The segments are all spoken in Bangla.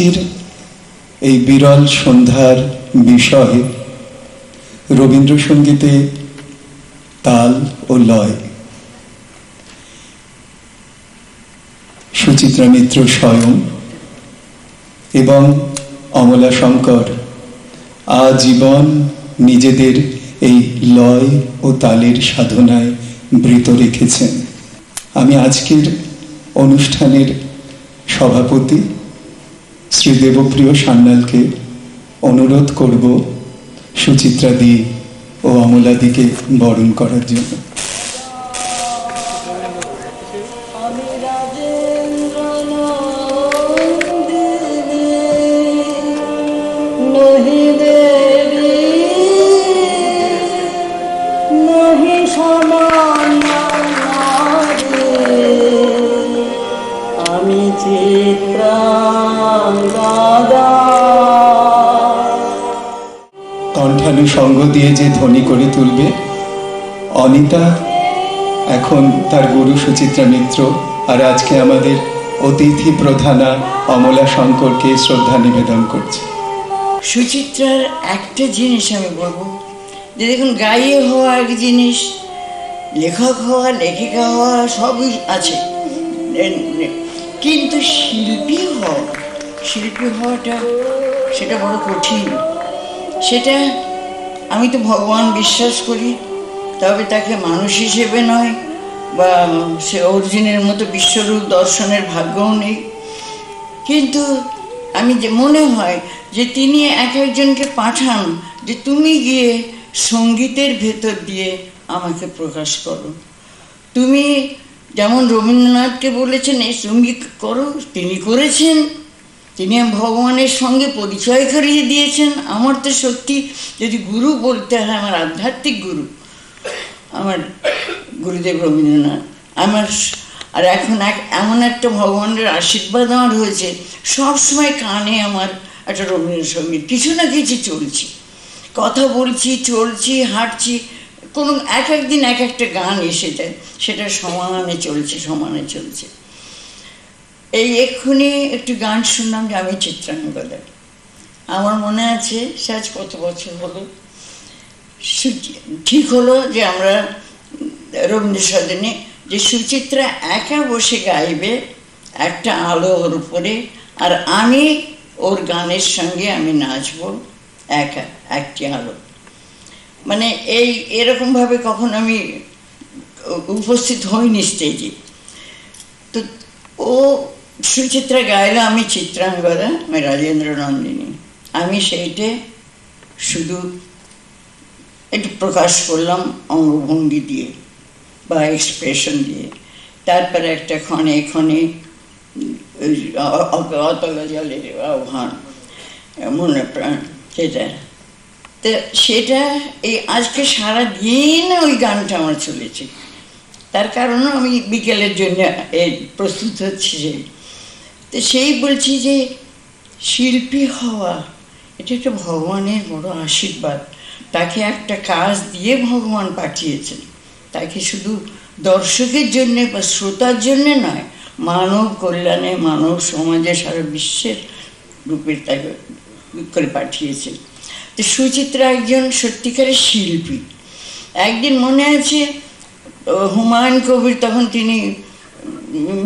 আজকের এই বিরল সন্ধ্যার বিষয় রবীন্দ্রসঙ্গীতে তাল ও লয়। সুচিত্রা মিত্র স্বয়ং এবং অমলা শঙ্কর আজীবন নিজেদের এই লয় ও তালের সাধনায় বৃত রেখেছেন। আমি আজকের অনুষ্ঠানের সভাপতি শ্রী দেবপ্রিয় সান্যালকে অনুরোধ করব সুচিত্রাদি ও অমলাদিকে বরণ করার জন্য। কণ্ঠানু সঙ্গ দিয়ে যে ধ্বনি করে তুলবে, অনিতা, এখন তার গুরু সুচিত্রা মিত্র, আর আজকে আমাদের অতিথি প্রধানা অমলা শঙ্করকে শ্রদ্ধা নিবেদন করছে। সুচিত্রার একটা জিনিস আমি বলব, যে দেখুন, গাইয়ে হওয়া এক জিনিস, লেখক হওয়া, লেখিকা হওয়া, সবই আছে। কিন্তু শিল্পী হওয়া, শিল্পী হওয়াটা সেটা বড় কঠিন। সেটা আমি তো ভগবান বিশ্বাস করি, তবে তাকে মানুষ হিসেবে নয়, বা সে অর্জুনের মতো বিশ্বরূপ দর্শনের ভাগ্যও নেই। কিন্তু আমি যে, মনে হয় যে তিনি এক একজনকে পাঠান, যে তুমি গিয়ে সঙ্গীতের ভেতর দিয়ে আমাকে প্রকাশ করো। তুমি যেমন রবীন্দ্রনাথকে বলেছেন, এই সংগীত করো, তিনি করেছেন। তিনি ভগবানের সঙ্গে পরিচয় করিয়ে দিয়েছেন। আমার তো সত্যি যদি গুরু বলতে হয়, আমার আধ্যাত্মিক গুরু, আমার গুরুদেব রবীন্দ্রনাথ, আমার আর এখন এক, এমন একটা ভগবানের আশীর্বাদ আমার হয়েছে, সবসময় কানে আমার একটা রবীন্দ্রসঙ্গীত, কিছু না কিছু চলছে। কথা বলছি, চলছি, হাঁটছি, কোনো এক একদিন এক একটা গান এসে যায়, সেটা সমানে চলছে সমানে চলছে। এই এক্ষুনি একটু গান শুনলাম যে আমি চিত্রাঙ্গদা আমার মনে আছে সে আজ কত বছর হলো। ঠিক হলো যে আমরা রবীন্দ্র সদনে যে সুচিত্রা একা বসে গাইবে, একটা আলো ওর উপরে, আর আমি ওর গানের সঙ্গে আমি নাচবো একা, একটি আলো। মানে এই এরকমভাবে কখন আমি উপস্থিত হইনি স্টেজে তো ও সুচিত্রা গাইলো, আমি চিত্রাঙ্গদা আমি রাজেন্দ্র নন্দিনী। আমি সেইটে শুধু একটু প্রকাশ করলাম অঙ্গভঙ্গি দিয়ে বা এক্সপ্রেশন দিয়ে। তারপরে একটা ক্ষণে ক্ষণে অতল জলের আহ্বান, মনে প্রাণ, সেটা। তো সেটা এই আজকে সারা দিন ওই গানটা আমার চলেছে। তার কারণও আমি বিকেলের জন্য এই প্রস্তুত হচ্ছি যে তো সেই বলছি যে শিল্পী হওয়া, এটা একটা ভগবানের বড় আশীর্বাদ। তাকে একটা কাজ দিয়ে ভগবান পাঠিয়েছেন। তাকে শুধু দর্শকের জন্যে বা শ্রোতার জন্যে নয়, মানব কল্যাণে, মানব সমাজে সারা বিশ্বের রূপে তাকে করে পাঠিয়েছেন। তো সুচিত্রা একজন সত্যিকারের শিল্পী। একদিন মনে আছে, হুমায়ুন কবির তখন তিনি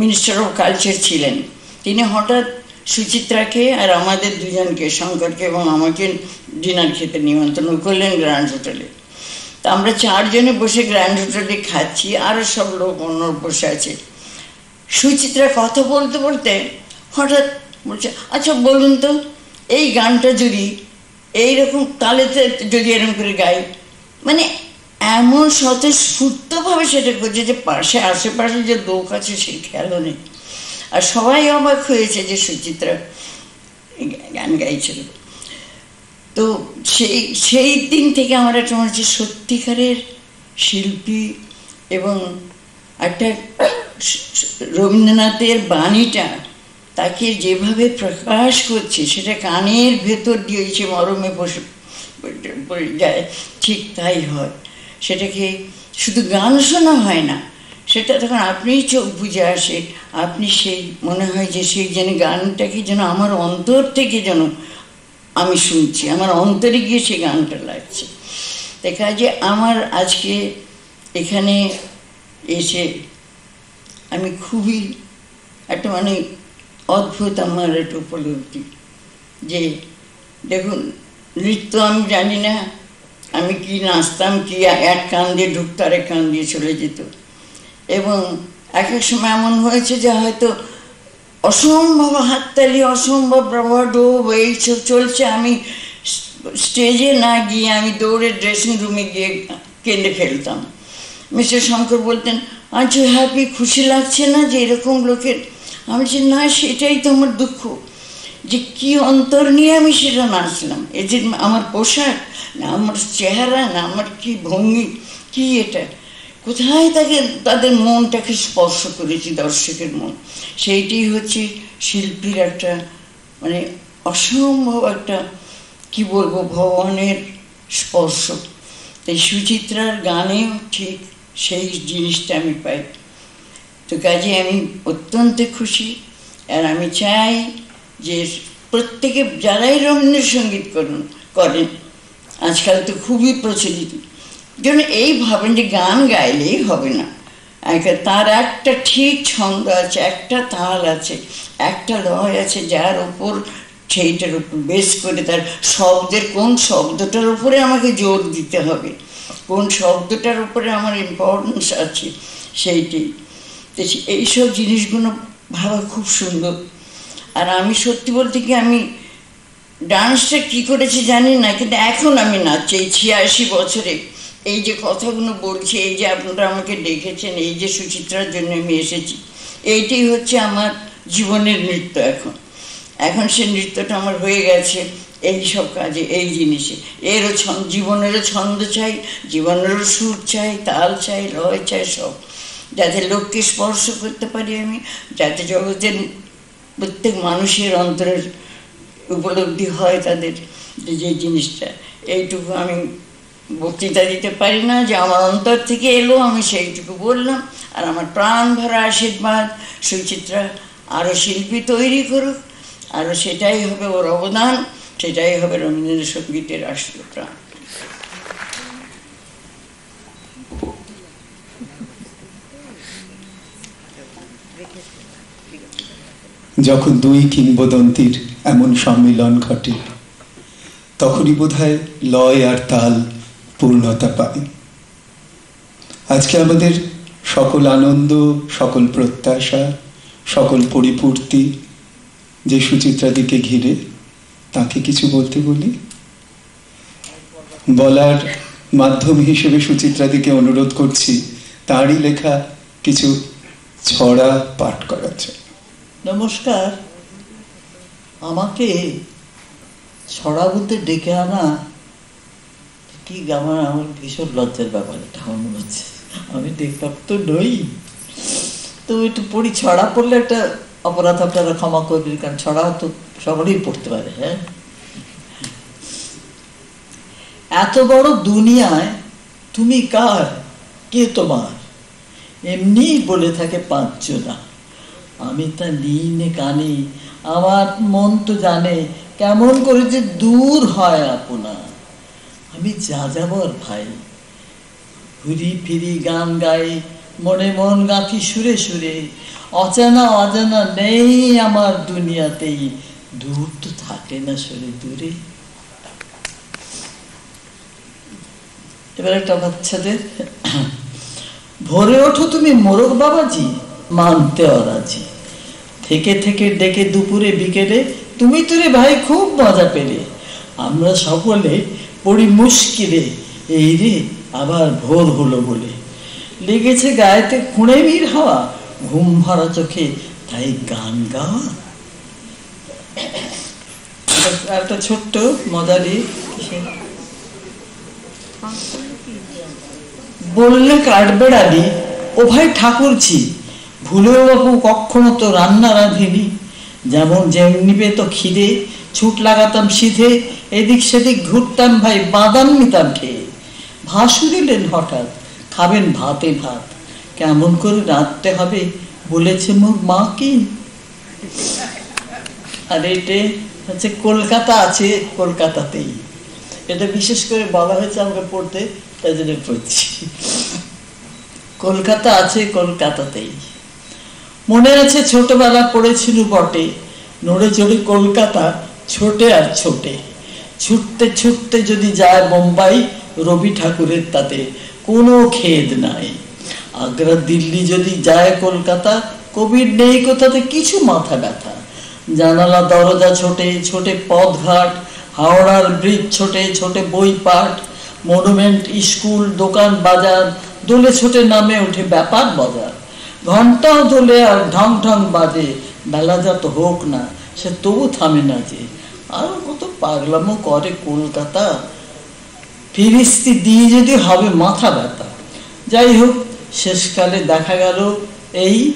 মিনিস্টার অফ কালচার ছিলেন। তিনি হঠাৎ সুচিত্রাকে আর আমাদের দুজনকে, শঙ্করকে এবং আমাকে ডিনার খেতে নিমন্ত্রণ করলেন গ্র্যান্ড হোটেলে। তা আমরা চারজনে বসে গ্র্যান্ড হোটেলে খাচ্ছি আরও সব লোক অন্য বসে আছে। সুচিত্রা কথা বলতে বলতে হঠাৎ বলছে আচ্ছা বলুন তো, এই গানটা যদি এইরকম তালেতে যদি এরকম করে গাই। মানে এমন স্বতঃস্ফূর্তভাবে সেটা করছে যে পাশে, আশেপাশে যে লোক আছে সেই খেয়ালও নেই। আর সবাই অবাক হয়েছে যে সুচিত্রা গান গাইছিল। তো সেই সেই দিন থেকে আমার একটা মনে হচ্ছে সত্যিকারের শিল্পী এবং একটা রবীন্দ্রনাথের বাণীটা তাকে যেভাবে প্রকাশ করছে, সেটা কানের ভেতর দিয়ে সে মরমে বসে যায়, ঠিক তাই হয়। সেটাকে শুধু গান শোনা হয় না সেটা তখন আপনিই চোখ বুঝে আসে। আপনি সেই মনে হয় যে সেই যেন গানটাকে যেন আমার অন্তর থেকে যেন আমি শুনছি, আমার অন্তরে গিয়ে সেই গানটা লাগছে। দেখা যে আমার আজকে এখানে এসে আমি খুবই একটা মানে অদ্ভুত আমার একটা উপলব্ধি যে দেখুন, নৃত্য আমি জানি না, আমি কি নাচতাম, কি এক কান দিয়ে ঢুকতো আর এক কান দিয়ে চলে যেত। এবং এক এক সময় এমন হয়েছে যে হয়তো অসম্ভব হাততালি, অসম্ভব ডোব এইসব চলছে। আমি স্টেজে না গিয়ে আমি দৌড়ে ড্রেসিং রুমে গিয়ে কেঁদে ফেলতাম। মিস্টার শঙ্কর বলতেন, আজ হ্যাপি খুশি লাগছে না যে এরকম লোকের? আমি যে না, সেটাই তো আমার দুঃখ। যে কি অন্তর নিয়ে আমি সেটা নাচলাম? এই যে আমার পোশাক, না আমার চেহারা, না আমার কি ভঙ্গি, কি এটা? কোথায় তাকে, তাদের মনটাকে স্পর্শ করেছি দর্শকের মন। সেইটি হচ্ছে শিল্পীর একটা মানে অসম্ভব একটা, কি বলব ভগবানের স্পর্শ। তাই সুচিত্রার গানেও ঠিক সেই জিনিসটা আমি পাই। তো কাজে আমি অত্যন্ত খুশি, আর আমি চাই যে প্রত্যেকে যারাই রবীন্দ্রসঙ্গীত করুন, করেন। আজকাল তো খুবই প্রচলিত। যেন এই ভাবেন যে গান গাইলেই হবে না। তার, একটা ঠিক ছন্দ আছে, একটা তাল আছে, একটা লয় আছে, যার ওপর সেইটার উপর বেশ করে তার শব্দের, কোন শব্দটার উপরে আমাকে জোর দিতে হবে, কোন শব্দটার উপরে আমার ইম্পর্টেন্স আছে সেইটি। এইসব জিনিসগুলো ভাবা খুব সুন্দর। আর আমি সত্যি বলতে কি, আমি ডান্সটা কি করেছি জানি না, কিন্তু এখন আমি নাচছি, এই ছিয়াশি বছরে। এই যে কথাগুলো বলছি, এই যে আপনারা আমাকে ডেকেছেন, এই যে সুচিত্রার জন্য আমি এসেছি, এইটাই হচ্ছে আমার জীবনের নৃত্য এখন। এখন সে নৃত্যটা আমার হয়ে গেছে এই সব কাজে, এই জিনিসে। এরও জীবনেরও ছন্দ চাই, জীবনেরও সুর চাই, তাল চাই, লয় চাই, সব। যাতে লোককে স্পর্শ করতে পারি আমি, যাতে জগতের প্রত্যেক মানুষের অন্তরের উপলব্ধি হয় তাদের যে জিনিসটা। এইটুকু আমি বক্তৃতা দিতে পারি না, যে আমার অন্তর থেকে এলো, আমি সেইটুকু বললাম। আর আমার প্রাণ ভরা আশীর্বাদ, সুচিত্রা আরও শিল্পী তৈরি করুক। আরও সেটাই হবে ওর অবদান, সেটাই হবে রবীন্দ্রসঙ্গীতের আসল প্রাণ। যখন দুই কিংবদন্তির এমন সম্মিলন ঘটে, তখনই বোধ হয় লয় আর তাল পূর্ণতা পাবে আজকে আমাদের সকল আনন্দ, সকল প্রত্যাশা, সকল পরিপূর্তি যে সুচিত্রাদিকে ঘিরে, তাকে কিছু বলতে বলি? বলার মাধ্যম হিসেবে সুচিত্রাদিকে অনুরোধ করছি, তারই লেখা কিছু ছড়া পাঠ করাচ্ছে নমস্কার। আমাকে ছড়া বলতে ডেকে আনা কি আমার আমার ভীষণ লজ্জার ব্যাপার? এটা আমার মনে হচ্ছে। আমি দেখবার তো নই। তো একটু পড়ি, ছড়া পড়লে একটা অপরাধ আপনারা ক্ষমা করবেন, কারণ ছড়া তো সকলেই পড়তে পারে হ্যাঁ? এত বড় দুনিয়ায় তুমি কার? কে তোমার? এমনি বলে থাকে পাঁচজনা। আমি তা নিই নে কানে, আমার মন তো জানে কেমন করে যে দূর হয় আপনা আমি যা যাবর ভাই। ঘুরি ফিরি গান গাই, মনে মন গাঁথি সুরে সুরে। অচেনা অজানা নেই আমার দুনিয়াতেই। দূর তো থাকে না সরে দূরে। এবার একটা বাচ্চাদের। ভোরে ওঠো তুমি মোরগ বাবাজি, মানতে অরাজি। থেকে থেকে ডেকে দুপুরে বিকেলে, তুমি তোরে ভাই খুব মজা পেলে। আমরা সকলে পড়ি মুশকিলে এই রে, আবার ভোর হলো বলে। লেগেছে গায়েতে খুঁড়ে ভিড় হাওয়া, ঘুম ভরা চোখে তাই গান গাওয়া। একটা ছোট্ট মজারি বললে কাঠবেড়ালি ও ভাই ঠাকুরছি, ভুলেও বাবু কখনো তো রান্না রাঁধিনি। যেমন যেমনি তো খিদে ছুট লাগাতাম সিধে, এদিক সেদিক ঘুরতাম ভাই, বাদাম নিতাম খেয়ে ভাসু দিলেন হঠাৎ, খাবেন ভাতে ভাত। কেমন করে রাঁধতে হবে, বলেছে মোর মা কি আর এটা হচ্ছে কলকাতা আছে, কলকাতাতেই। এটা বিশেষ করে বলা হয়েছে আমাকে পড়তে, তাই জন্য পড়ছি। কলকাতা আছে, কলকাতাতেই। মনে আছে ছোটবেলা পড়েছিল বটে নড়ে চড়ে কলকাতা ছোটে আর ছোটে। ছুটতে ছুটতে যদি যায় বোম্বাই, রবি ঠাকুরের তাতে কোনো খেদ নাই। আগ্রা, দিল্লি যদি যায় কলকাতা, কবির নেই কোথাতে কিছু মাথা ব্যথা। জানালা, দরজা ছোটে ছোটে পথঘাট, হাওড়ার ব্রিজ ছোটে ছোটে বই পাঠ মনুমেন্ট, স্কুল, দোকান, বাজার, দোলে ছোটে নামে ওঠে ব্যাপার বাজার। ঘন্টাও দোলে আর ঢং ঢং বাজে, বেলা যত হোক না সে তবু থামে না যে। আর কত পাগলামো করে কলকাতা। ফিরিস্তি দিয়ে যদি হবে মাথা ব্যথা। যাই হোক, শেষকালে দেখা গেল এই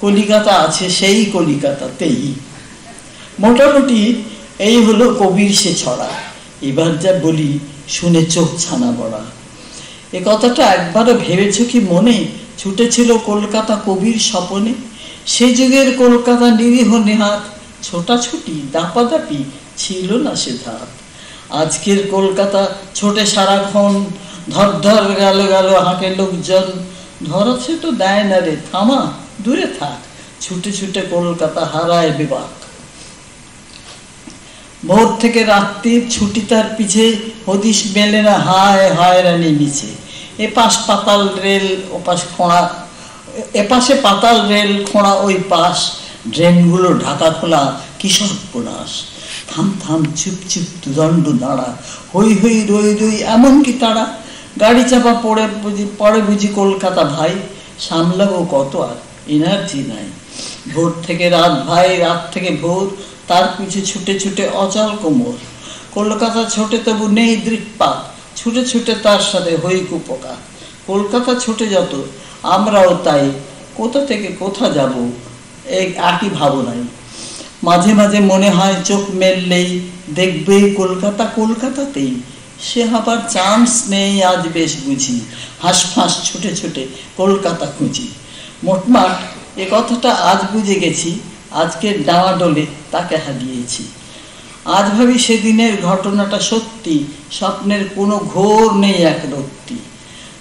কলিকাতা আছে সেই কলিকাতাতেই। মোটামুটি এই হলো কবির সে ছড়া। এবার যা বলি, শুনে চোখ ছানা বড়া এ কথাটা একবারও ভেবেছ কি মনে? ছুটেছিল কলকাতা কবির স্বপনে। সে যুগের কলকাতা নিরীহ নেহাত। ছোটাছুটি, দাপাদাপি ছিল না সে ধাত আজকের কলকাতা ছোটে সারাক্ষণ, ধর ধর গেল গেল হাঁকে লোকজন। ধরাছে তো দেয় না রে, থামা, দূরে থাক, ছুটে ছুটে কলকাতা হারায় বিবাক ভোর থেকে রাত্রির ছুটি তার পিছে হদিস মেলে না হায় হায় রানি মিছে এপাশ পাতাল রেল, ওপাশ খোঁড়া, এপাশে পাতাল রেল খোঁড়া ওই পাশ। ড্রেনগুলো ঢাকা খোলা কিশোর পুনাস থাম থাম, চুপ চুপ, দুদণ্ড দাঁড়া হই হই, রই রই এমনকি তারা গাড়ি চাপা পড়ে বুঝি পরে বুঝি কলকাতা ভাই। সামলাবো কত আর? এনার্জি নাই। ভোর থেকে রাত ভাই, রাত থেকে ভোর। তার পিছু ছুটে ছুটে অচল কোমর। কলকাতা ছোটে তবু নেই দৃকপাত। ছুটে ছুটে তার সাথে হই কুপোকা কলকাতা ছুটে যত, আমরাও তাই। কোথা থেকে কোথা যাব? একই ভাবনাই মাঝে মাঝে মনে হয় চোখ মেললেই দেখবে কলকাতা কলকাতাতেই। সে আবার চান্স নেই, আজ বেশ বুঝি। হাঁসফাঁস ছুটে ছুটে কলকাতা খুঁজি। মোটমাট এ কথাটা আজ বুঝে গেছি, আজকের ডাঁড়াডোলে তাকে হারিয়েছি। আজ ভাবি সেদিনের ঘটনাটা সত্যি, স্বপ্নের কোনো ঘোর নেই এক রত্তি।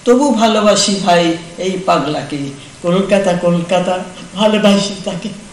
তবু ভালোবাসি ভাই এই পাগলাকে コルカタコルカタ春橋だけ